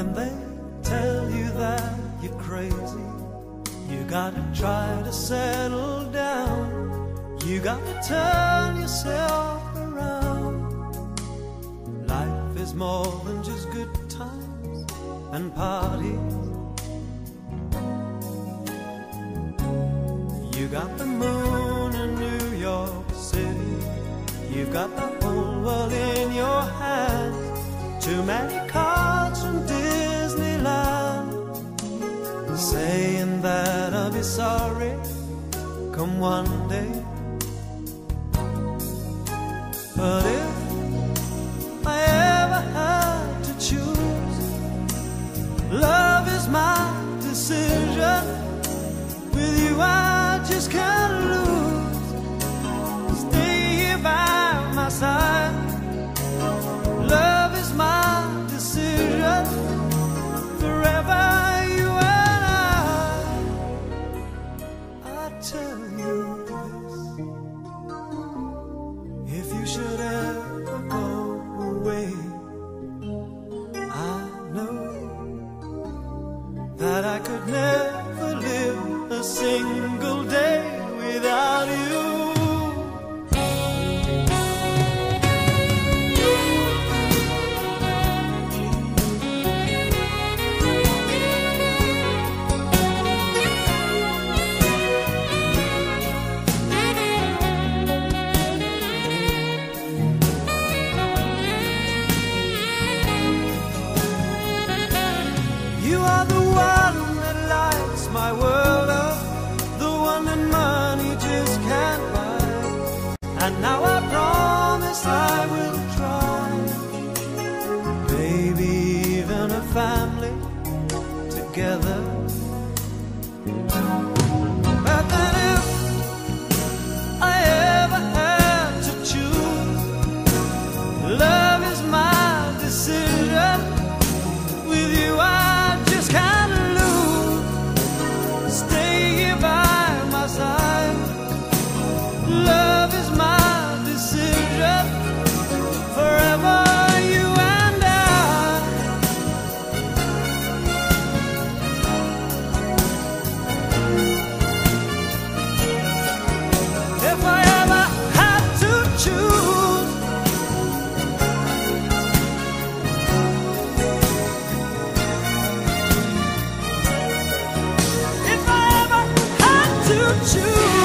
When they tell you that you're crazy, you gotta try to settle down. You gotta turn yourself around. Life is more than just good times and parties. You got the moon in New York City. You've got the whole world in your hands. Too many cars. Sorry come one day. But if And now I promise I will try. Maybe even a family together. you?